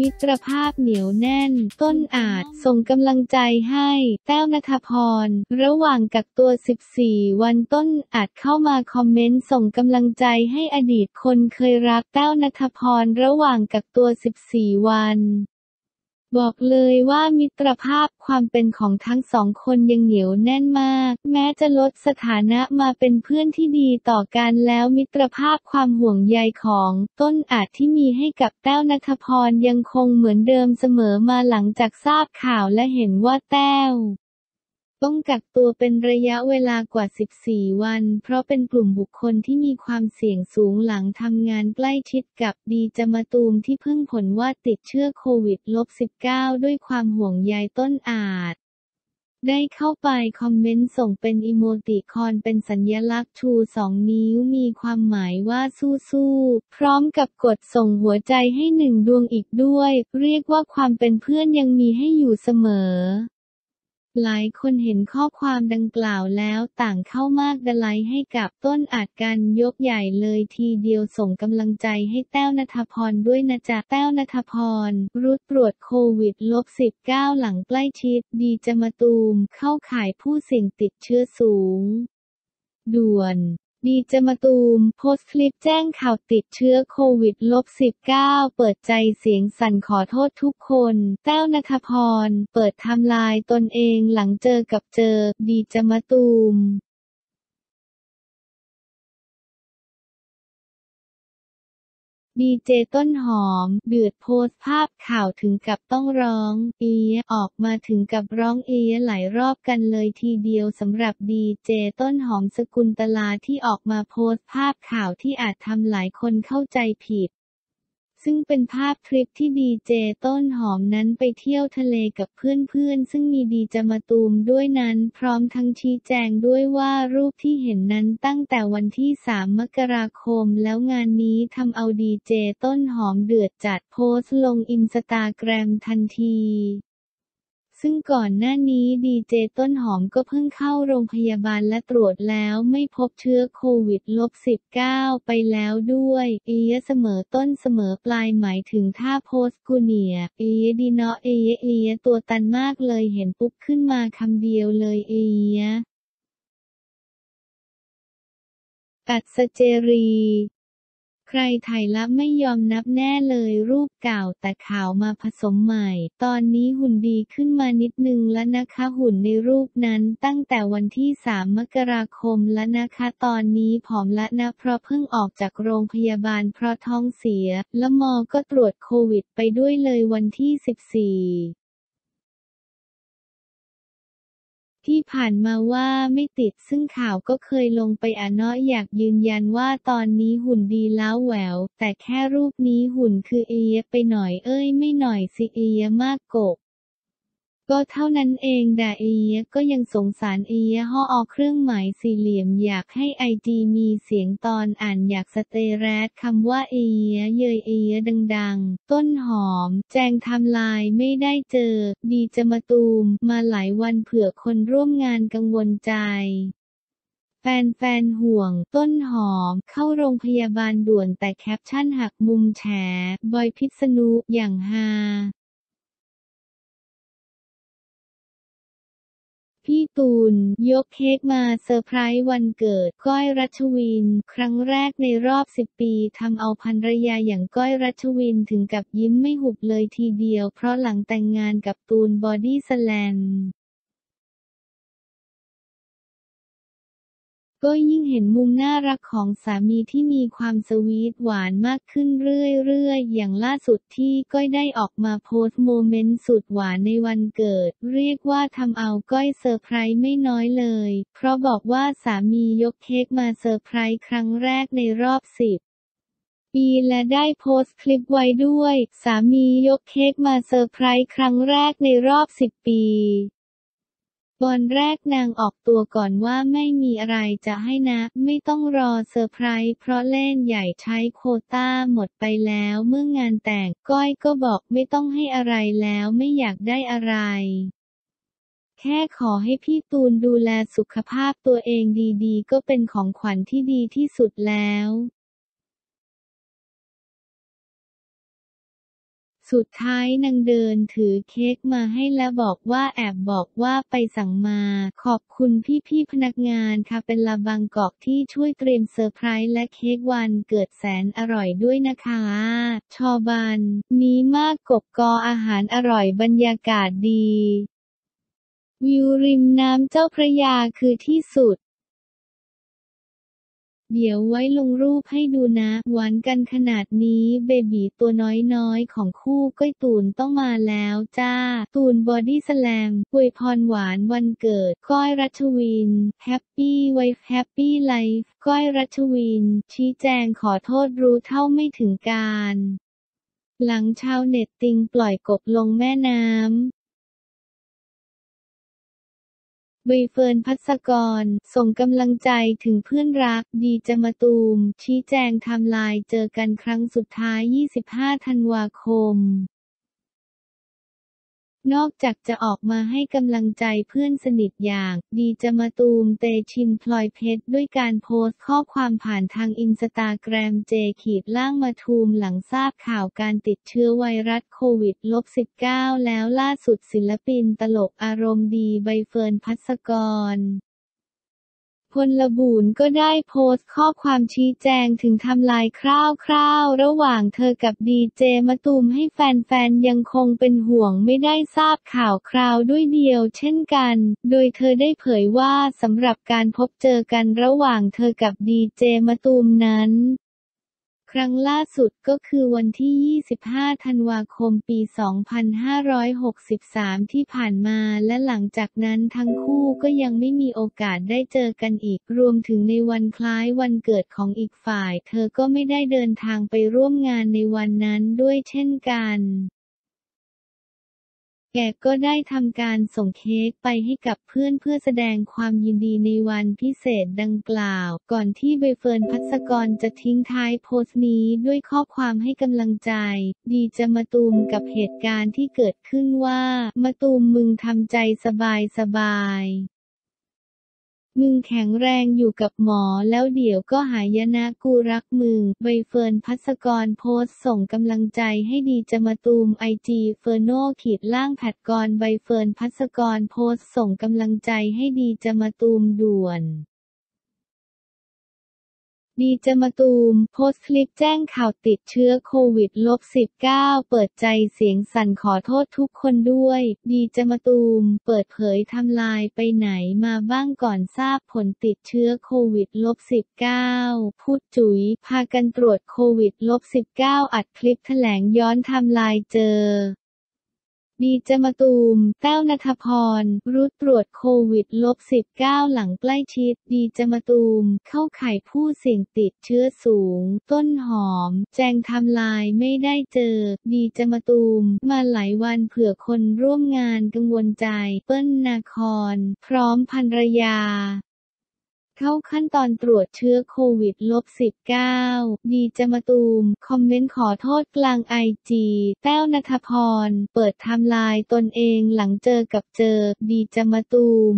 มิตรภาพเหนียวแน่น ต้นอาจส่งกำลังใจให้ แต้วนัทพร ระหว่างกักตัว 14 วันต้นอาจเข้ามาคอมเมนต์ส่งกำลังใจให้อดีตคนเคยรักแต้วนัทพร ระหว่างกักตัว 14 วัน บอกเลยว่ามิตรภาพความเป็นของทั้งสองคนยังเหนียวแน่นมาก แม้จะลดสถานะมาเป็นเพื่อนที่ดีต่อกันแล้วมิตรภาพความห่วงใยของต้นอาจที่มีให้กับแต้วนัทพรยังคงเหมือนเดิมเสมอมาหลังจากทราบข่าวและเห็นว่าแต้ว ต้องกักตัวเป็นระยะเวลากว่า 14 วัน เพราะเป็นกลุ่มบุคคลที่มีความเสี่ยงสูงหลังทำงานใกล้ชิดกับดีจมาตูมที่เพิ่งผลว่าติดเชื้อโควิดลบ19ด้วยความห่วงใยต้นอาจ ได้เข้าไปคอมเมนต์ส่งเป็นอิโมติคอนเป็นสัญลักษณ์ชูสองนิ้วมีความหมายว่าสู้ๆ พร้อมกับกดส่งหัวใจให้หนึ่งดวงอีกด้วย เรียกว่าความเป็นเพื่อนยังมีให้อยู่เสมอ หลายคนเห็นข้อความดังกล่าวแล้วต่างเข้ามากดไลค์ให้กับต้นอาจกันยกใหญ่เลยทีเดียวส่งกำลังใจให้แต้วนัทพรด้วยนะจ๊ะแต้วนัทพร รุดตรวจโควิดลบ 19 หลังใกล้ชิด ดีจะมาตูม เข้าข่ายผู้เสี่ยงติดเชื้อสูง ด่วน ดีเจมาตูม โพสต์คลิปแจ้งข่าวติดเชื้อโควิดลบ19เปิดใจเสียงสั่นขอโทษทุกคน แต้วนัทพร เปิดทำลายตนเองหลังเจอกับเจอ ดีเจมาตูม ดีเจต้นหอม เดือดโพสภาพข่าวถึงกับต้องร้อง เอียออกมาถึงกับร้องเอียหลายรอบกันเลยทีเดียวสำหรับดีเจต้นหอมสกุลตลาที่ออกมาโพสภาพข่าวที่อาจทำหลายคนเข้าใจผิด ซึ่งเป็นภาพทริปที่ดีเจต้นหอมนั้นไปเที่ยวทะเลกับเพื่อนๆ ซึ่งมีดีจะมาตูมด้วยนั้น พร้อมทั้งชี้แจงด้วยว่ารูปที่เห็นนั้นตั้งแต่วันที่ 3 มกราคม แล้วงานนี้ทำเอาดีเจต้นหอมเดือดจัดโพสต์ลงอินสตาแกรมทันที ซึ่งก่อนหน้านี้ดีเจต้นหอมก็เพิ่งเข้าโรงพยาบาลและตรวจแล้วไม่พบเชื้อโควิดลบ19ไปแล้วด้วย เอียเสมอต้นเสมอปลายหมายถึงท่าโพสกูเนีย เอียดีเนาะเอียเอียตัวตันมากเลยเห็นปุ๊บขึ้นมาคำเดียวเลยเอียอัศเจรี ใครถ่ายละไม่ยอมนับแน่เลยรูปเก่าแต่ข่าวมาผสมใหม่ ตอนนี้หุ่นดีขึ้นมานิดนึงแล้วนะคะหุ่นในรูปนั้นตั้งแต่วันที่ 3 มกราคมแล้วนะคะ ตอนนี้ผอมละนะเพราะเพิ่งออกจากโรงพยาบาลเพราะท้องเสีย และมอก็ตรวจโควิดไปด้วยเลยวันที่ 14 ที่ผ่านมาว่าไม่ติดซึ่งข่าวก็เคยลงไปอะเนาะอยากยืนยันว่าตอนนี้หุ่นดีแล้วแหวว แต่แค่รูปนี้หุ่นคือเอียไปหน่อยเอ้ยไม่หน่อยสิเอียมากกบ ก็เท่านั้นเองดาเอียก็ยังสงสารเอียห่ออเครื่องหมายสี่เหลี่ยมอยากให้ไอจีมีเสียงตอนอ่านอยากสเตแรดคำว่าเอียเยยเอียดังๆ ต้นหอม แจงทำลายไม่ได้เจอ ดีจะมาตูม มาหลายวันเผื่อคนร่วมงานกังวลใจแฟนๆห่วง ต้นหอม เข้าโรงพยาบาลด่วนแต่แคปชั่นหักมุมแฉบอยพิษณุอย่างฮา พี่ตูน ยกเค้กมาเซอร์ไพรส์วันเกิด ก้อยรัชวิน ครั้งแรกในรอบ 10 ปีทำเอาภรรยาอย่างก้อยรัชวินถึงกับยิ้มไม่หุบเลยทีเดียว เพราะหลังแต่งงานกับตูนบอดี้สแลม ก็ยิ่งเห็นมุมน่ารักของสามีที่มีความสวีทหวานมากขึ้นเรื่อยๆ อย่างล่าสุดที่ก้อยได้ออกมาโพสต์ moment สุดหวานในวันเกิด เรียกว่าทำเอาก้อยเซอร์ไพรส์ไม่น้อยเลย เพราะบอกว่าสามียกเค้กมาเซอร์ไพรส์ครั้งแรกในรอบสิบปีและได้โพสต์คลิปไว้ด้วย สามียกเค้กมาเซอร์ไพรส์ครั้งแรกในรอบสิบปี ตอนแรกนางออกตัวก่อนว่าไม่มีอะไรจะให้นะ ไม่ต้องรอเซอร์ไพรส์เพราะเล่นใหญ่ใช้โควต้าหมดไปแล้วเมื่องานแต่งก้อยก็บอกไม่ต้องให้อะไรแล้วไม่อยากได้อะไร แค่ขอให้พี่ตูนดูแลสุขภาพตัวเองดีๆ ก็เป็นของขวัญที่ดีที่สุดแล้ว สุดท้ายนางเดินถือเค้กมาให้และบอกว่าแอบบอกว่าไปสั่งมา ขอบคุณพี่ๆพนักงานค่ะเป็นลาบางกอกที่ช่วยเตรียมเซอร์ไพรส์และเค้กวันเกิดแสนอร่อยด้วยนะคะ ชอบัน มีมากกบกออาหารอร่อยบรรยากาศดี วิวริมน้ำเจ้าพระยาคือที่สุด เดี๋ยวไว้ลงรูปให้ดูนะ หวานกันขนาดนี้ baby ตัวน้อยๆ ของคู่ก้อยตูนต้องมาแล้วจ้า ตูนบอดี้สแลมอวยพรหวานวันเกิด ก้อยรัชวิน happy wife happy life ก้อยรัชวิน ชี้แจงขอโทษรู้เท่าไม่ถึงการณ์ หลังชาวเน็ตติงปล่อยกบลงแม่น้ำ ใบเฟิร์นพัสกร ส่งกำลังใจถึงเพื่อนรัก ดีเจมะตูม ชี้แจงไทม์ไลน์เจอกันครั้งสุดท้าย 25 ธันวาคม นอกจากจะออกมาให้กำลังใจเพื่อนสนิทอย่าง ดีเจมะตูมเตชินพลอยเพชรด้วยการโพสต์ข้อความผ่านทางอินสตาแกรมเจขีดล่างมะตูมหลังทราบข่าวการติดเชื้อไวรัสโควิดลบ19แล้วล่าสุดศิลปินตลกอารมณ์ดีใบเฟิร์นพัสกร พลบูรณ์ก็ได้โพสต์ข้อความชี้แจงถึงไทม์ไลน์คร่าวๆ ระหว่างเธอกับดีเจมะตูมให้แฟนๆ ยังคงเป็นห่วงไม่ได้ทราบข่าวคราวด้วยเดียวเช่นกัน โดยเธอได้เผยว่าสำหรับการพบเจอกันระหว่างเธอกับดีเจมะตูมนั้น รั้งล่าสุดก็คือวันที่ 25 ธันวาคมปี 2563 ที่ผ่านมาและหลังจากนั้นทั้งคู่ก็ยังไม่มีโอกาสได้เจอกันอีก รวมถึงในวันคล้ายวันเกิดของอีกฝ่าย เธอก็ไม่ได้เดินทางไปร่วมงานในวันนั้นด้วยเช่นกัน แกก็ได้ทำการส่งเค้กไปให้กับเพื่อนเพื่อแสดงความยินดีในวันพิเศษดังกล่าว ก่อนที่ใบเฟิร์นพัสกรจะทิ้งท้ายโพสต์นี้ด้วยข้อความให้กำลังใจ ดีเจมะตูมกับเหตุการณ์ที่เกิดขึ้นว่า มะตูมมึงทำใจสบายสบาย มึงแข็งแรงอยู่กับหมอแล้วเดี๋ยวก็หายนะกูรักมึง ใบเฟิร์นพัสกรโพสต์ส่งกำลังใจให้ดีเจมะตูมไอจีเฟอร์โนขีดล่างแพดกรใบเฟิร์นพัสกรโพสต์ส่งกำลังใจให้ดีจะมาตูมด่วน ดีจมาตูม โพสต์คลิปแจ้งข่าวติดเชื้อโควิดลบ19เปิดใจเสียงสั่นขอโทษทุกคนด้วย ดีจมาตูม เปิดเผยทำลายไปไหนมาบ้างก่อนทราบผลติดเชื้อโควิดลบ19พูดจุ๋ย พากันตรวจโควิดลบ19อัดคลิปแถลงย้อนทำลายเจอ ดีจมาตูม แต้วนัทพรรู้ตรวจโควิดลบ 19 หลังใกล้ชิด ดีจมาตูม เข้าข่ายผู้เสี่ยงติดเชื้อสูง ต้นหอม แจงทำลายไม่ได้เจอ ดีจมาตูม มาหลายวันเผื่อคนร่วมงานกังวลใจ เปิ้ลนาคอน พร้อมภรรยา เข้าขั้นตอนตรวจเชื้อโควิดลบ19ดีเจมะตูม คอมเมนต์ขอโทษกลางไอจีแต้วณฐพร เปิดไทม์ไลน์ตนเองหลังเจอกับเจอ ดีเจมะตูม